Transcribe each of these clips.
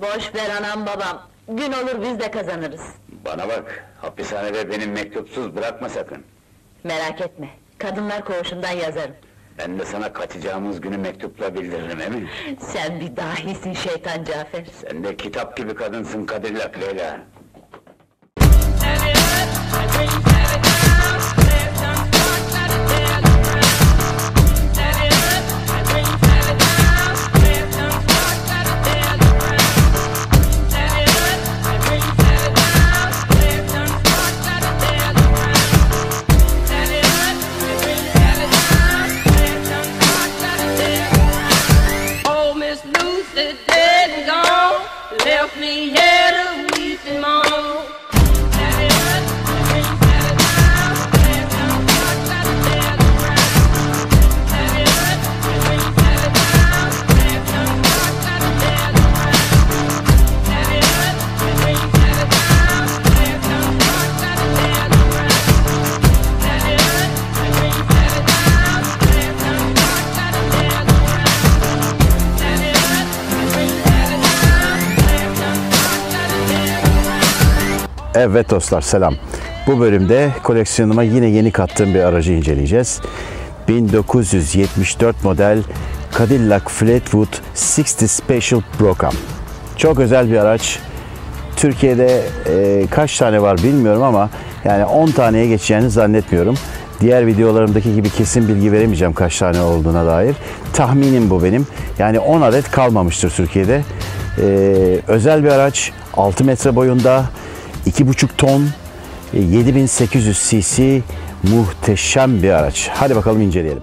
Boş ver anam babam. Gün olur biz de kazanırız. Bana bak, hapishanede benim mektupsuz bırakma sakın. Merak etme. Kadınlar koğuşundan yazarım. Ben de sana kaçacağımız günü mektupla bildiririm emin. Sen bir dahisin şeytan Cafer. Sen de kitap gibi kadınsın Kadirlak Leyla. Left me Evet dostlar selam. Bu bölümde koleksiyonuma yine yeni kattığım bir aracı inceleyeceğiz. 1974 model Cadillac Fleetwood 60 Special Brocam. Çok özel bir araç. Türkiye'de e, kaç tane var bilmiyorum ama yani 10 taneye geçeceğini zannetmiyorum. Diğer videolarımdaki gibi kesin bilgi veremeyeceğim kaç tane olduğuna dair. Tahminim bu benim. Yani 10 adet kalmamıştır Türkiye'de. E, özel bir araç. 6 metre boyunda. 2,5 ton. e, 7800 cc. Muhteşem bir araç. Hadi bakalım inceleyelim.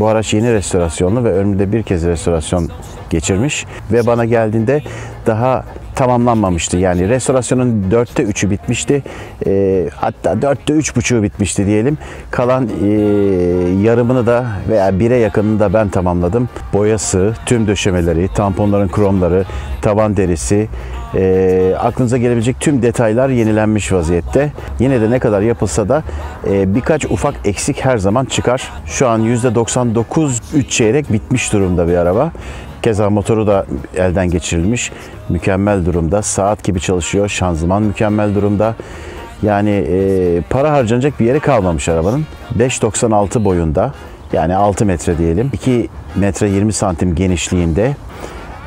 Bu araç yeni restorasyonlu ve ömrümde bir kez restorasyon geçirmiş ve bana geldiğinde daha tamamlanmamıştı. Yani restorasyonun dörtte üçü bitmişti. Ee, hatta dörtte üç buçuğu bitmişti diyelim. Kalan ee, yarımını da veya bire yakınını da ben tamamladım. Boyası, tüm döşemeleri, tamponların kromları, tavan derisi, ee, aklınıza gelebilecek tüm detaylar yenilenmiş vaziyette. Yine de ne kadar yapılsa da ee, birkaç ufak eksik her zaman çıkar. Şu an %99 3 çeyrek bitmiş durumda bir araba. Keza motoru da elden geçirilmiş. Mükemmel durumda. Saat gibi çalışıyor. Şanzıman mükemmel durumda. Yani e, para harcanacak bir yeri kalmamış arabanın. 5.96 boyunda. Yani 6 metre diyelim. 2 metre 20 santim genişliğinde.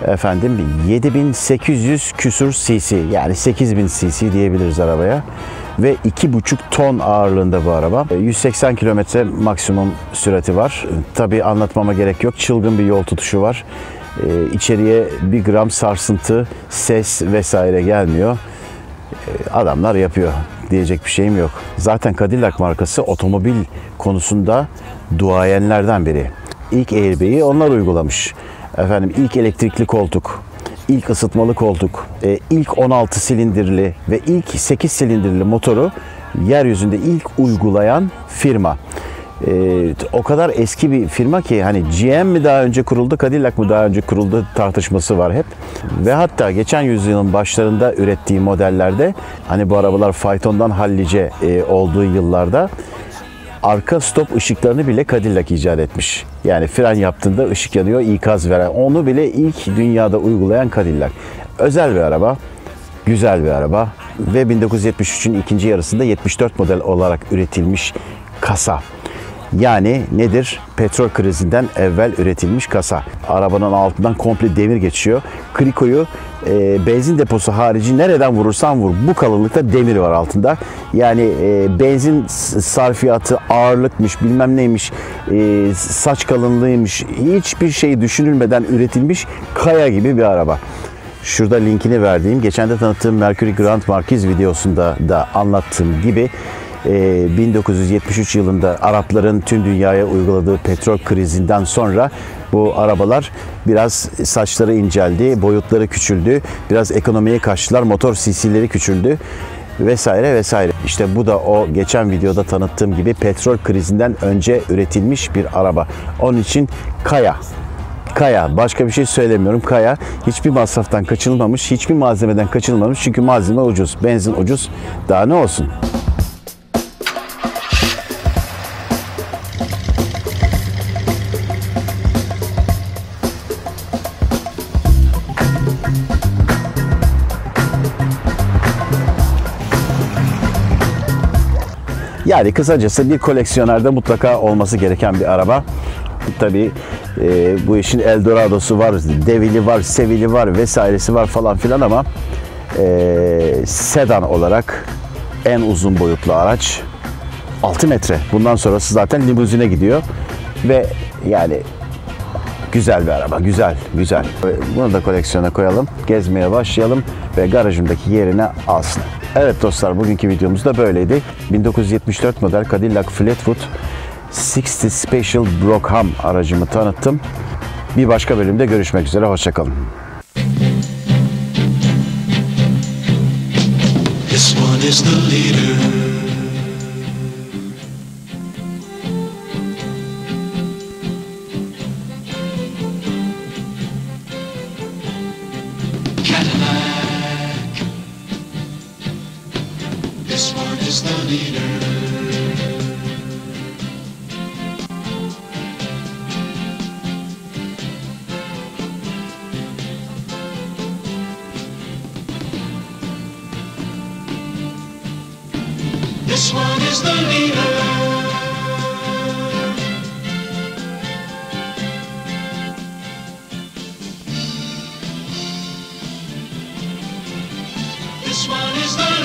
Efendim 7800 küsur cc yani 8000 cc diyebiliriz arabaya ve 2,5 ton ağırlığında bu araba. E, 180 kilometre maksimum sürati var. Tabi anlatmama gerek yok. Çılgın bir yol tutuşu var. E, İçeriye bir gram sarsıntı, ses vesaire gelmiyor. E, Adamlar yapıyor. Diyecek bir şeyim yok. Zaten Cadillac markası otomobil konusunda duayenlerden biri. İlk airbag'i onlar uygulamış. Efendim ilk elektrikli koltuk, ilk ısıtmalı koltuk, e, ilk 16 silindirli ve ilk 8 silindirli motoru yeryüzünde ilk uygulayan firma. E, o kadar eski bir firma ki hani GM mi daha önce kuruldu, Cadillac mı daha önce kuruldu tartışması var hep. Ve hatta geçen yüzyılın başlarında ürettiği modellerde hani bu arabalar faytondan hallice e, olduğu yıllarda arka stop ışıklarını bile Cadillac icat etmiş. Yani fren yaptığında ışık yanıyor, ikaz veren. Onu bile ilk dünyada uygulayan Cadillac. Özel bir araba, güzel bir araba ve 1973'ün ikinci yarısında 74 model olarak üretilmiş kasa. Yani nedir? Petrol krizinden evvel üretilmiş kasa. Arabanın altından komple demir geçiyor. Krikoyu e, benzin deposu harici nereden vurursan vur. Bu kalınlıkta demir var altında. Yani e, benzin sarfiyatı ağırlıkmış bilmem neymiş e, saç kalınlığıymış hiçbir şey düşünülmeden üretilmiş kaya gibi bir araba. Şurada linkini verdiğim, geçen de tanıttığım Mercury Grand Marquis videosunda da anlattığım gibi e, 1973 yılında Arapların tüm dünyaya uyguladığı petrol krizinden sonra bu arabalar biraz saçları inceldi, boyutları küçüldü, biraz ekonomiye kaçtılar, motor CC'leri küçüldü vesaire vesaire. İşte bu da o geçen videoda tanıttığım gibi petrol krizinden önce üretilmiş bir araba. Onun için Kaya. Kaya. Başka bir şey söylemiyorum. Kaya hiçbir masraftan kaçınılmamış, hiçbir malzemeden kaçınılmamış. Çünkü malzeme ucuz, benzin ucuz. Daha ne olsun? Yani kısacası bir koleksiyonerde mutlaka olması gereken bir araba. Tabii e, bu işin Eldorado'su var, Devili var, Sevili var vesairesi var falan filan ama e, sedan olarak en uzun boyutlu araç 6 metre. Bundan sonrası zaten limuzine gidiyor ve yani Güzel bir araba, güzel, güzel. Bunu da koleksiyona koyalım, gezmeye başlayalım ve garajımdaki yerine alsın. Evet dostlar, bugünkü videomuz da böyleydi. 1974 model Cadillac Flatwood 60 Special Brockham aracımı tanıttım. Bir başka bölümde görüşmek üzere, hoşçakalın. This one is the leader. Is the leader. This one is the leader. This one is the